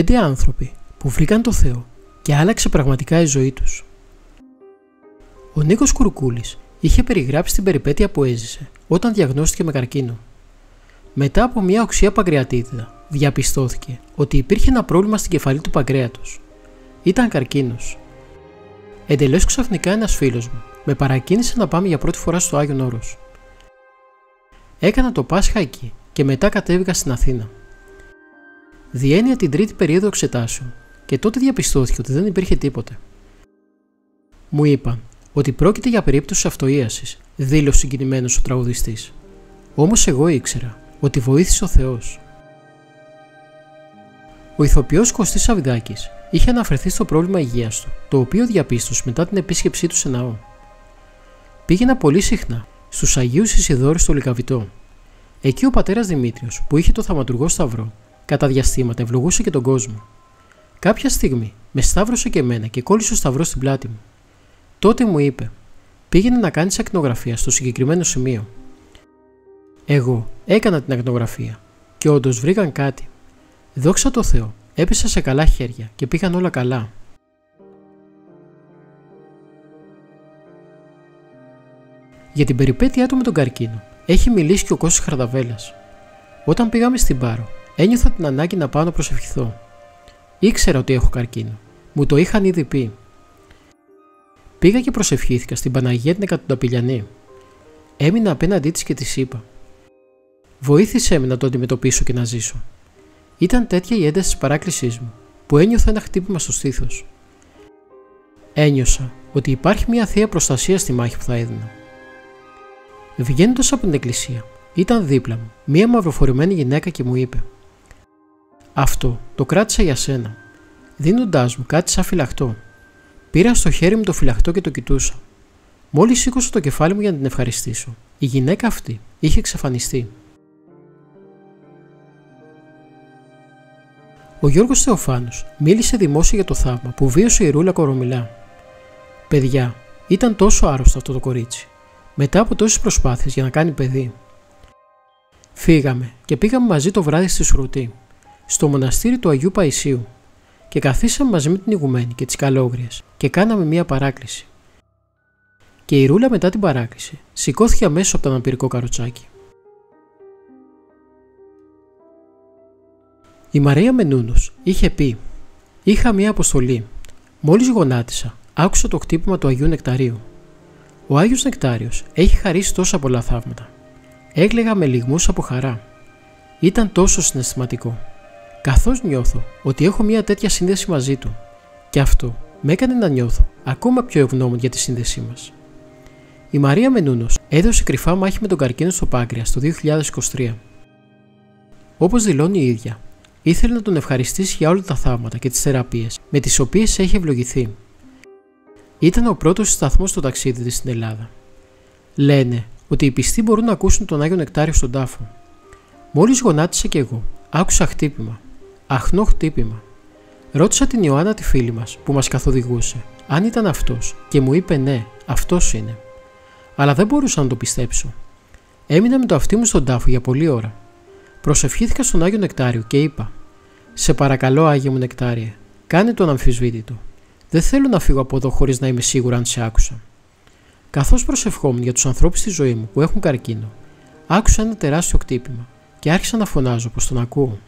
Πέντε άνθρωποι που βρήκαν το Θεό και άλλαξε πραγματικά η ζωή τους. Ο Νίκος Κουρκούλης είχε περιγράψει την περιπέτεια που έζησε όταν διαγνώστηκε με καρκίνο. Μετά από μια οξία παγκρεατίτιδα, διαπιστώθηκε ότι υπήρχε ένα πρόβλημα στην κεφαλή του παγκρέατος. Ήταν καρκίνος. Εντελώς ξαφνικά ένας φίλος μου με παρακίνησε να πάμε για πρώτη φορά στο Άγιον Όρος. Έκανα το Πάσχα εκεί και μετά κατέβηκα στην Αθήνα. Διένυα την τρίτη περίοδο εξετάσεων και τότε διαπιστώθηκε ότι δεν υπήρχε τίποτε. Μου είπαν ότι πρόκειται για περίπτωση αυτοίασης, δήλωσε συγκινημένος ο τραγουδιστής. Όμως εγώ ήξερα ότι βοήθησε ο Θεός. Ο ηθοποιός Κωστής Σαββιδάκη είχε αναφερθεί στο πρόβλημα υγείας του, το οποίο διαπίστωσε μετά την επίσκεψή του σε ναό. Πήγαινα πολύ συχνά στους Αγίους Ισιδόρους στο Λικαβιτό. Εκεί ο πατέρας Δημήτριος, που είχε το θαυματουργό σταυρό, κατά διαστήματα ευλογούσε και τον κόσμο. Κάποια στιγμή με σταύρωσε και εμένα και κόλλησε ο σταυρός στην πλάτη μου. Τότε μου είπε: Πήγαινε να κάνεις ακτινογραφία στο συγκεκριμένο σημείο. Εγώ έκανα την ακτινογραφία και όντως βρήκαν κάτι. Δόξα τω Θεώ, έπεσα σε καλά χέρια και πήγαν όλα καλά. Για την περιπέτειά του με τον καρκίνο έχει μιλήσει και ο Κώστας Χαρδαβέλας. Όταν πήγαμε στην Πάρο, ένιωθα την ανάγκη να πάω να προσευχηθώ. Ήξερα ότι έχω καρκίνο. Μου το είχαν ήδη πει. Πήγα και προσευχήθηκα στην Παναγία την Εκατονταπηλιανή. Έμεινα απέναντί της και της είπα: Βοήθησέ με να το αντιμετωπίσω και να ζήσω. Ήταν τέτοια η ένταση της παράκλησής μου, που ένιωθα ένα χτύπημα στο στήθος. Ένιωσα ότι υπάρχει μια θεία προστασία στη μάχη που θα έδινα. Βγαίνοντας από την εκκλησία, ήταν δίπλα μου μια μαυροφορημένη γυναίκα και μου είπε: Αυτό το κράτησα για σένα. Δίνοντάς μου κάτι σαν φυλαχτό. Πήρα στο χέρι μου το φυλαχτό και το κοιτούσα. Μόλις σήκωσα το κεφάλι μου για να την ευχαριστήσω, η γυναίκα αυτή είχε εξαφανιστεί. Ο Γιώργος Θεοφάνος μίλησε δημόσια για το θαύμα που βίωσε η Ρούλα Κορομιλά. Παιδιά, ήταν τόσο άρρωστο αυτό το κορίτσι μετά από τόσες προσπάθειες για να κάνει παιδί. Φύγαμε και πήγαμε μαζί το βράδυ στη Σουρουτή, στο μοναστήρι του Αγίου Παϊσίου και καθίσαμε μαζί με την Ιγουμένη και τις Καλόγριες και κάναμε μία παράκληση. Και η Ρούλα μετά την παράκληση σηκώθηκε αμέσως από το αναπηρικό καροτσάκι. Η Μαρία Μενούνος είχε πει «Είχα μία αποστολή. Μόλις γονάτισα, άκουσα το χτύπημα του Αγίου Νεκταρίου ο Άγιος Νεκτάριος έχει χαρίσει τόσα πολλά θαύματα. Έκλαιγα με λιγμούς από χαρά. Ήταν τόσο συναισθηματικό. Καθώς νιώθω ότι έχω μια τέτοια σύνδεση μαζί του. Και αυτό με έκανε να νιώθω ακόμα πιο ευγνώμων για τη σύνδεσή μας. Η Μαρία Μενούνος έδωσε κρυφά μάχη με τον καρκίνο στο πάγκρια το 2023. Όπως δηλώνει η ίδια, ήθελε να τον ευχαριστήσει για όλα τα θαύματα και τις θεραπείες με τις οποίες έχει ευλογηθεί ήταν ο πρώτος σταθμό στο ταξίδι της στην Ελλάδα. Λένε ότι οι πιστοί μπορούν να ακούσουν τον Άγιο Νεκτάριο στον τάφο. Μόλις γονάτισα κι εγώ, άκουσα χτύπημα. Αχνό χτύπημα. Ρώτησα την Ιωάννα τη φίλη μας που μας καθοδηγούσε αν ήταν αυτός και μου είπε ναι, αυτός είναι. Αλλά δεν μπορούσα να το πιστέψω. Έμεινα με το αυτί μου στον τάφο για πολλή ώρα. Προσευχήθηκα στον Άγιο Νεκτάριο και είπα: Σε παρακαλώ, Άγιο μου Νεκτάριε, κάνε τον αμφισβήτητο. Δεν θέλω να φύγω από εδώ χωρίς να είμαι σίγουρα αν σε άκουσα. Καθώς προσευχόμουν για τους ανθρώπους στη ζωή μου που έχουν καρκίνο, άκουσα ένα τεράστιο κτύπημα και άρχισα να φωνάζω πως τον ακούω.